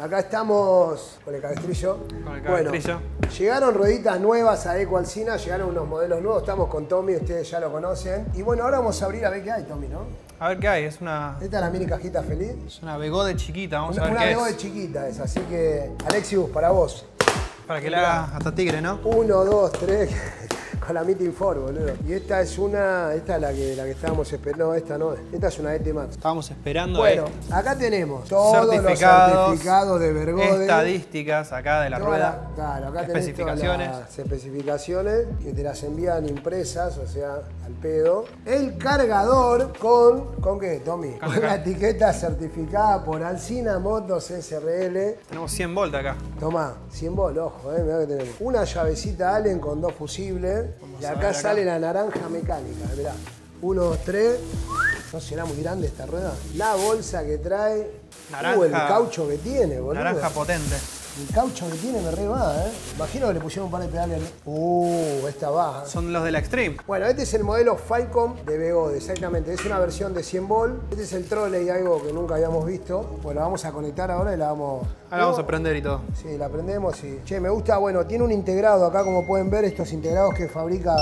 Acá estamos con el cabestrillo. Con el Bueno, cabestrillo. llegaron rueditas nuevas a Eco Alcina, llegaron unos modelos nuevos. Estamos con Tommy, ustedes ya lo conocen. Y bueno, ahora vamos a abrir a ver qué hay, Tommy, ¿no? A ver qué hay, es una, Esta es la mini cajita feliz. es una Begode chiquita, vamos Una, a ver una qué Bego de chiquita es, así que Alexius, para vos. Para que le haga hasta tigre, ¿no? Uno, dos, tres, la Meeting for, boludo. Y esta es una, esta es la que, la que estábamos esperando. No, esta no, esta es una ET Max. Estábamos esperando Bueno, acá tenemos todos los certificados, de Vergode. estadísticas acá de la rueda, la- claro, acá especificaciones. las especificaciones que te las envían impresas, o sea, al pedo. El cargador con, ¿con qué, Tommy? Con la etiqueta certificada por Alcina Motos SRL. Tenemos 100 volt acá. Toma, 100 bol, ojo, eh, mirá que tenemos. Una llavecita Allen con dos fusibles. Y acá. sale la naranja mecánica, mirá. Uno, dos, tres. ¿No será muy grande esta rueda? La bolsa que trae. Naranja. Uh, el caucho que tiene, boludo. Naranja potente. El caucho que tiene me re va, ¿eh? Imagino que le pusieron un par de pedales. Uh, esta baja. Son los de la Extreme. Bueno, este es el modelo Falcon de Begode, exactamente. Es una versión de 100 volt. Este es el trolley, algo que nunca habíamos visto. Bueno, la vamos a conectar ahora y la vamos... Ahora vamos a prender y todo. Sí, la prendemos y... Che, me gusta, bueno, tiene un integrado acá, como pueden ver, estos integrados que fabrica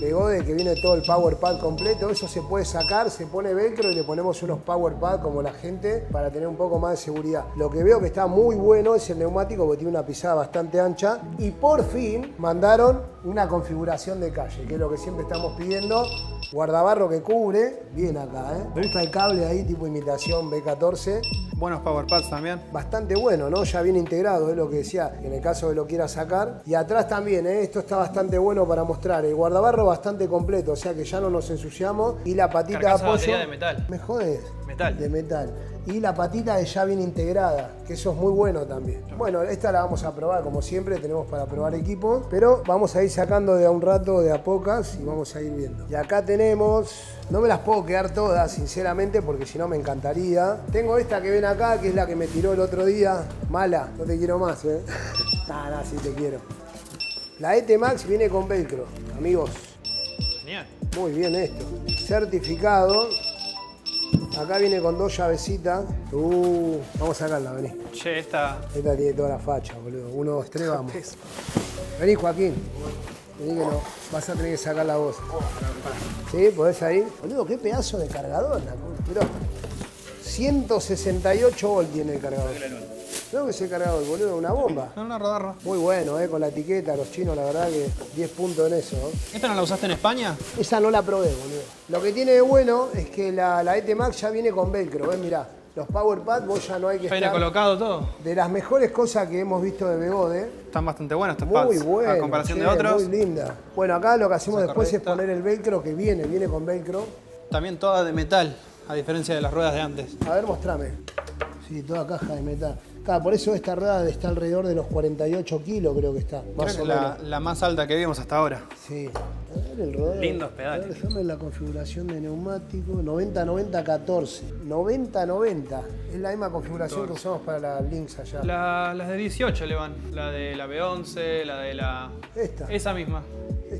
Begode, que viene todo el power pad completo. Eso se puede sacar, se pone velcro y le ponemos unos power pad como la gente para tener un poco más de seguridad. Lo que veo que está muy bueno es el neumático porque tiene una pisada bastante ancha. Y por fin mandaron una configuración de calle, que es lo que siempre estamos pidiendo. Guardabarro que cubre, bien acá, ¿eh? Gusta el cable ahí, tipo imitación B14 Buenos power pads también. bastante bueno, ¿no? Ya viene integrado, es lo que decía, en el caso de lo quiera sacar. Y atrás también, ¿eh? esto está bastante bueno para mostrar. El guardabarro bastante completo, o sea que ya no nos ensuciamos. Y la patita de Carcasa de apoyo. de metal. ¿Me jodes? Metal. De metal. Y la patita que ya viene integrada, que eso es muy bueno también. Bueno, esta la vamos a probar, como siempre, tenemos para probar equipos. Pero vamos a ir sacando de a un rato, de a pocas, y vamos a ir viendo. Y acá tenemos. No me las puedo quedar todas, sinceramente, porque si no me encantaría. Tengo esta que ven acá, que es la que me tiró el otro día. Mala, no te quiero más, ¿eh? Nah, nah, sí te quiero. La ET Max viene con velcro, amigos. Genial. Muy bien esto. Certificado. Acá viene con dos llavecitas. Uh, vamos a sacarla, vení. Che, esta. Esta tiene toda la facha, boludo. Uno, dos, tres, vamos. Vení, Joaquín. Vení que no. Vas a tener que sacar la voz. ¿Sí? ¿Podés ahí? Boludo, qué pedazo de cargador. la puta. Mirá. 168 volt tiene el cargador. Creo que ese cargador, boludo, una bomba. No, una rodarra. Muy bueno, eh, con la etiqueta, los chinos, la verdad que 10 puntos en eso. ¿eh? ¿Esta no la usaste en España? Esa no la probé, boludo. Lo que tiene de bueno es que la, la ET Max ya viene con velcro, ¿ves? Mirá, los Power Pad vos ya no hay que Ya estar... colocado todo. De las mejores cosas que hemos visto de Begode, Están bastante buenos estos muy pads. bueno. A comparación de otros. Muy linda. Bueno, acá lo que hacemos Esa después es poner el velcro que viene, viene con velcro. También toda de metal, a diferencia de las ruedas de antes. A ver, mostrame. Sí, toda caja de metal. Claro, por eso esta rueda está alrededor de los 48 kilos, creo que está. Creo Más que o es la, menos. la más alta que vimos hasta ahora. Sí. A ver el rodeo. Lindos pedales. A ver, la configuración de neumático. 90-90-14. 90-90. Es la misma configuración que usamos para las links allá. La- las de 18 le van. La de la B11, la de la. Esta. Esa misma.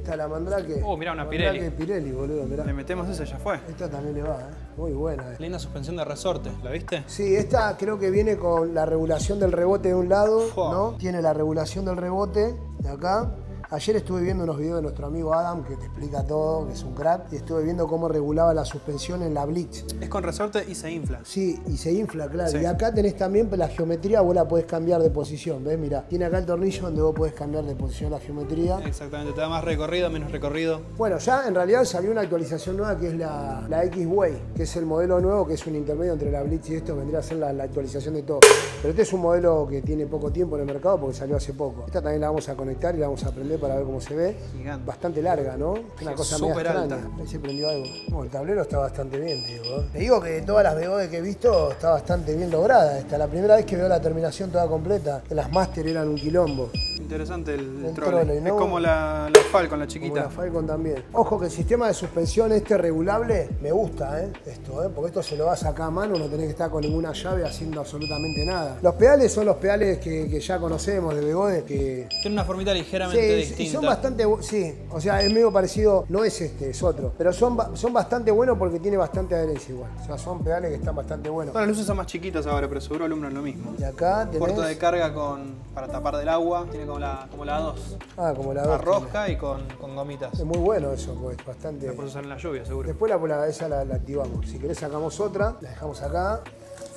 Esta la Mandrake. Oh, mirá, una Mandrake Pirelli. Pirelli, boludo, mirá. Le metemos esa, ya fue. Esta también le va, ¿eh? Muy buena. eh. Linda suspensión de resorte, ¿la viste? Sí, esta creo que viene con la regulación del rebote de un lado, Fua. ¿no? Tiene la regulación del rebote de acá. Ayer estuve viendo unos videos de nuestro amigo Adam que te explica todo, que es un crack, y estuve viendo cómo regulaba la suspensión en la Blitz. Es con resorte y se infla. Sí, y se infla, claro. Sí. Y acá tenés también la geometría, vos la podés cambiar de posición, ¿ves? Mira, tiene acá el tornillo donde vos podés cambiar de posición la geometría. Exactamente, te da más recorrido, menos recorrido. Bueno, ya en realidad salió una actualización nueva que es la, la X-Way, que es el modelo nuevo, que es un intermedio entre la Blitz y esto, vendría a ser la, la actualización de todo. Pero este es un modelo que tiene poco tiempo en el mercado porque salió hace poco. Esta también la vamos a conectar y la vamos a aprender para ver cómo se ve. Gigante. Bastante larga, ¿no? Una Sí, cosa súper extraña. Ahí se prendió algo. No, el tablero está bastante bien, digo. ¿eh? Te digo que de todas las BOD que he visto está bastante bien lograda. Esta la primera vez que veo la terminación toda completa. Las Master eran un quilombo. Interesante el, El. Es como la, la Falcon, la Como chiquita. la Falcon también. Ojo que el sistema de suspensión este regulable me gusta, ¿eh? Esto, ¿eh? Porque esto se lo va a sacar a mano, no tenés que estar con ninguna llave haciendo absolutamente nada. Los pedales son los pedales que, que ya conocemos de Begode, que... Tiene una formita ligeramente Sí, distinta. y son bastante, sí, o sea, es medio parecido, no es este, es otro, pero son, son bastante buenos porque tiene bastante adherencia igual, o sea, son pedales que están bastante buenos. Bueno, las luces son más chiquitas ahora, pero seguro alumbran lo mismo. Y acá tenés, Puerto de carga con, para tapar del agua. Tiene como la, como la 2. ah, como la La dos, rosca y con, con gomitas. Es muy bueno eso, pues, bastante... La puedes usar en la lluvia, seguro. Después la, la- esa la, la activamos. Si querés sacamos otra, la dejamos acá.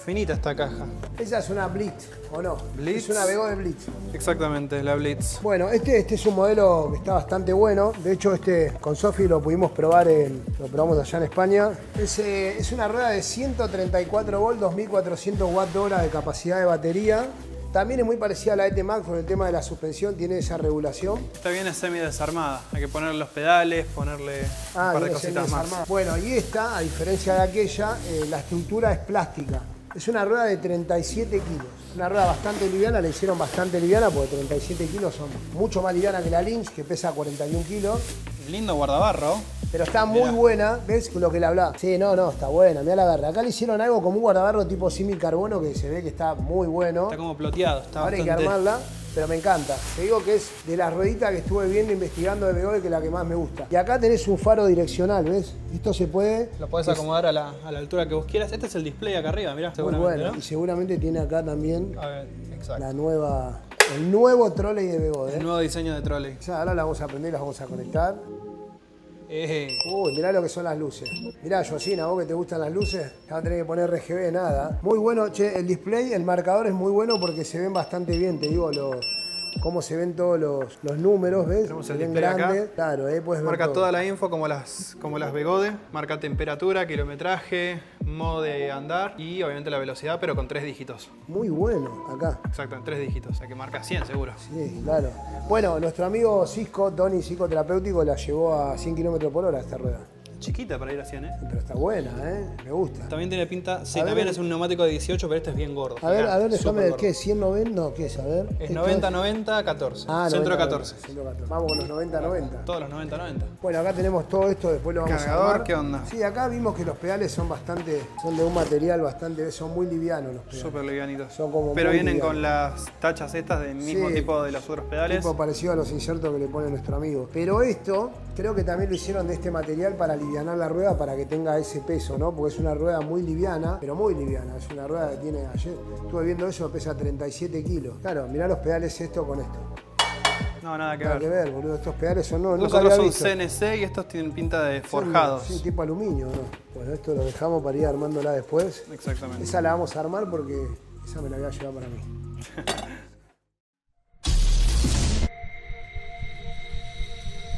Finita esta caja. Esa es una Blitz, ¿o no? Blitz. Es una Bego de Blitz. Exactamente, la Blitz. Bueno, este, este es un modelo que está bastante bueno. De hecho, este con Sofi lo pudimos probar, en, lo probamos allá en España. Es, eh, es una rueda de 134 volts, 2400 watts hora de capacidad de batería. También es muy parecida a la ET Max con el tema de la suspensión, tiene esa regulación. Esta viene semi desarmada. Hay que ponerle los pedales, ponerle un par de cositas más. Bueno, y esta, a diferencia de aquella, eh, la estructura es plástica. Es una rueda de 37 kilos. Una rueda bastante liviana, la hicieron bastante liviana porque 37 kilos son mucho más liviana que la Lynx, que pesa 41 kilos. Lindo guardabarro. Pero está muy Mirá. buena, ¿ves lo que le hablaba? Sí, no, no, está buena, mira la verdad. Acá le hicieron algo como un guardabarro tipo simi carbono que se ve que está muy bueno. Está como ploteado. Está Ahora hay que bastante... armarla, pero me encanta. Te digo que es de las rueditas que estuve viendo investigando de Begode que es la que más me gusta. Y acá tenés un faro direccional, ¿ves? Esto se puede. Lo podés acomodar a la, a la altura que vos quieras. Este es el display acá arriba, mirá, Muy seguramente, bueno. ¿no? Y seguramente tiene acá también A ver, exacto. la nueva, el nuevo trolley de Begode. El nuevo diseño de trolley. Ya, ahora la vamos a prender y las vamos a conectar. Eh, Uy, mirá lo que son las luces. Mirá, Josina, vos que te gustan las luces, ya no tenés que poner RGB, nada. Muy bueno, che, el display, el marcador es muy bueno porque se ven bastante bien, te digo, lo, cómo se ven todos los, los números, ¿ves? Tenemos el acá. grandes. Claro, ahí puedes ver marca toda la info como las, como las Begode. Marca temperatura, kilometraje, modo de andar y obviamente la velocidad, pero con tres dígitos. Muy bueno, acá. Exacto, en tres dígitos. O sea que marca 100 seguro. Sí, claro. Bueno, nuestro amigo Cisco, Tony Psicoterapéutico, la llevó a 100 km por hora esta rueda. Chiquita para ir a 100, ¿eh? Pero está buena, ¿eh? Me gusta. También tiene pinta, sí, A también es un neumático de 18, pero este es bien gordo. A ver, a ver, déjame ver. ¿qué? ¿190? No, ¿qué es? A ver. Es Esto 90, 90, 14. Ah, Centro 90, 14. 90, 114. Vamos con los 90, 90. Todos los 90, 90. Bueno, acá tenemos todo esto, después lo vamos Cargador, a armar. ¿qué onda? Sí, acá vimos que los pedales son bastante, son de un material bastante, son muy livianos los pedales. Súper livianitos. Son como Pero muy vienen livianos. con las tachas estas del mismo Sí. tipo de los otros pedales. Tipo parecido a los insertos que le pone nuestro amigo. Pero esto, creo que también lo hicieron de este material para aliviar la rueda, para que tenga ese peso, ¿no? Porque es una rueda muy liviana, pero muy liviana. Es una rueda que tiene, ayer estuve viendo eso, pesa 37 kilos. Claro, mirá los pedales esto con esto. No, nada que Nada ver. que ver, boludo. Estos pedales son nuevos. Los otros son visto. CNC y estos tienen pinta de forjados. Sí, tipo aluminio, ¿no? Bueno, esto lo dejamos para ir armándola después. Exactamente. Esa la vamos a armar porque esa me la voy a llevar para mí.